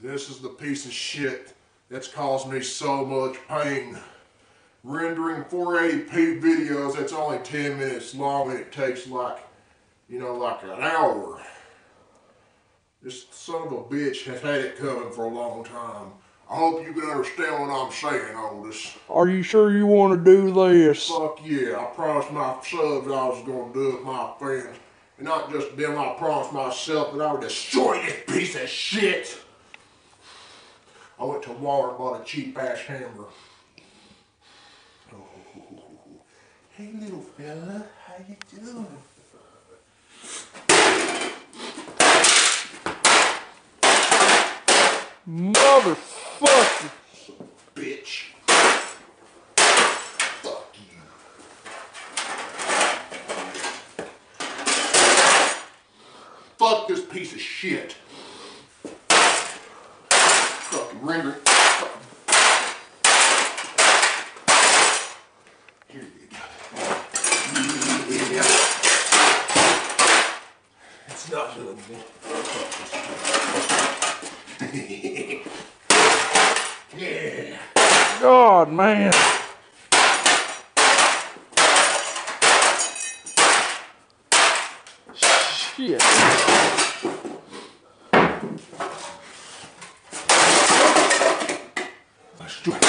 This is the piece of shit that's caused me so much pain. Rendering 480p videos that's only 10 minutes long and it takes like, you know, like an hour. This son of a bitch has had it coming for a long time. I hope you can understand what I'm saying, Otis. Are you sure you want to do this? Fuck yeah, I promised my subs I was gonna do it with my friends. And not just them, I promised myself that I would destroy this piece of shit. I went to Walmart and bought a cheap ass hammer. Oh, hey little fella, how you doing? Motherfucker. Bitch. Fuck you. Fuck this piece of shit. Render. Here you go. Yeah. It's not good. yeah. God, man. Shit. Let's do it.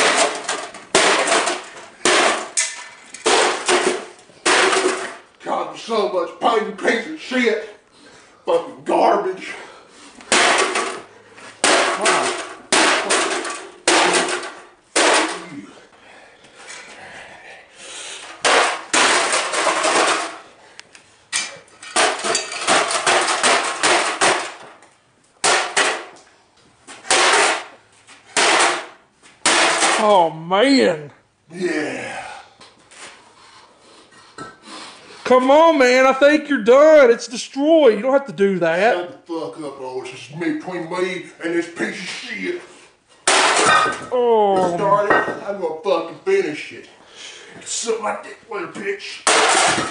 Causing so much pain, piece of shit. Fucking garbage. Oh, man. Yeah. Come on, man. I think you're done. It's destroyed. You don't have to do that. Shut the fuck up, Otis. It's is me between me and this piece of shit. Oh, Start it, I'm gonna fucking finish it. Suck my dick, little bitch.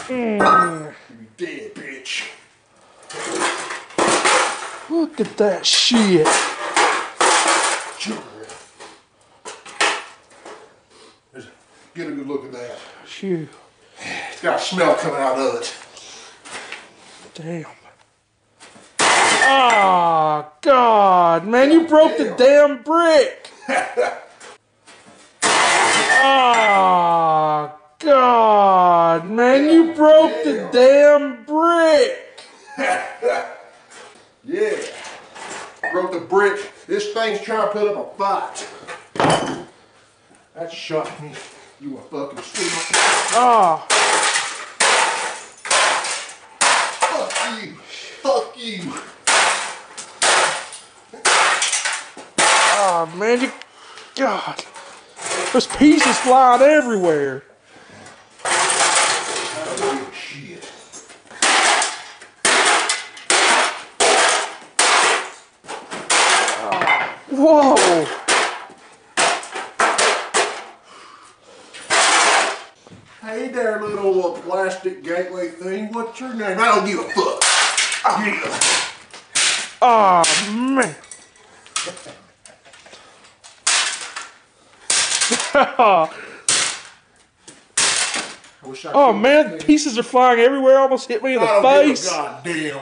Mm. You dead, bitch. look at that shit. Get a good look at that. Phew. It's got a smell coming out of it. Damn. Ah, God, man, you broke the damn brick. Ah, God, man, you broke the damn brick. Yeah. Broke the brick. This thing's trying to put up a fight. That shot me. You a fucking stupid. Ah, you. Fuck you. ah, man, you, God, there's pieces flying everywhere. I don't give a shit. Whoa. Hey there, little uh, plastic gateway thing. What's your name? I don't give a fuck. Yeah. Ah, man. I I Oh man, pieces are flying everywhere. Almost hit me in I the don't give a face. goddamn.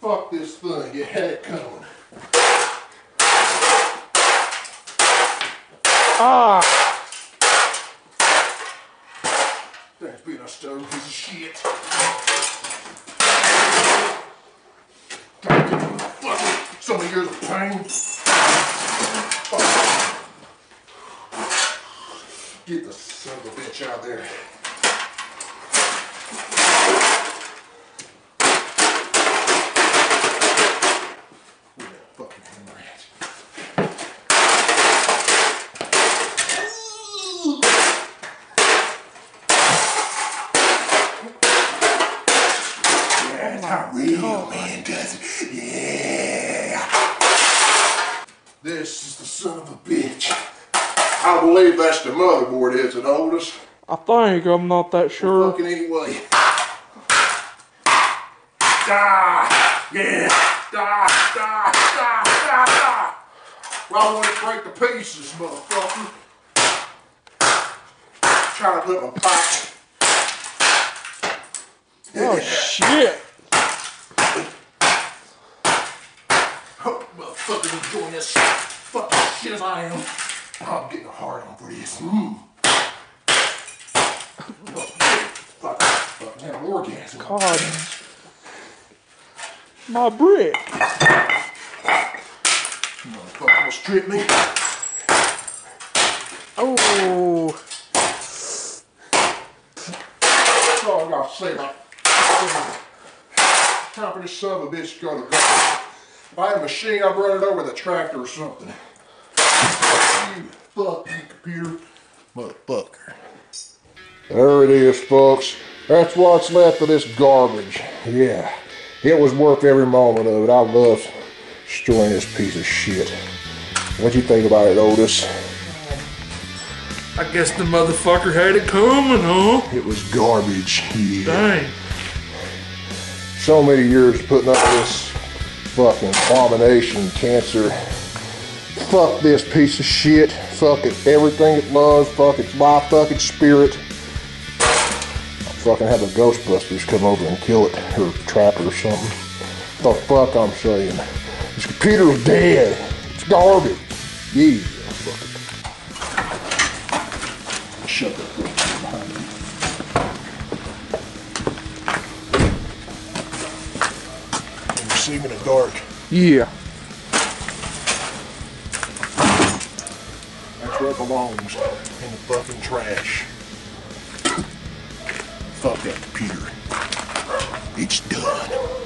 Fuck this thing. You had it coming. Ah! That's been a stone piece of shit. God, give me fucking so many pain. Get the son of a bitch out there. Where fucking hammer? Yeah, oh it's how real man does it. Yeah. This is the son of a bitch. I believe that's the motherboard, is it, Otis? I think I'm not that sure. Fucking anyway. Die! Yeah! Die! Die! Die! Die! Die! Why won't it break to pieces, motherfucker? Trying to put my pipe. Oh shit. Hope enjoying this fucking shit as I am. I'm getting a hard on for this. Mm. Fuck, fucking have an orgasm. God. My brick. Motherfucker gonna strip me. Oh. That's all I gotta say about Time for this son of a bitch to go to God. If I a machine, I'd run it over with a tractor or something. Fuck you, fuck you, computer. Motherfucker. There it is, folks. That's what's left of this garbage. Yeah. It was worth every moment of it. I love destroying this piece of shit. What'd you think about it, Otis? I guess the motherfucker had it coming, huh? It was garbage. Yeah. Dang. so many years putting up this fucking abomination cancer. Fuck this piece of shit. Fuck it. Everything it loves. Fuck its life. Fuck its spirit. I'll fucking have the Ghostbusters come over and kill it. Or trap it or something. The fuck I'm saying. This computer's dead. It's garbage. Yeah. Fuck it. Shut the see me in the dark? Yeah. That's where it belongs. In the fucking trash. Fuck that computer. It's done.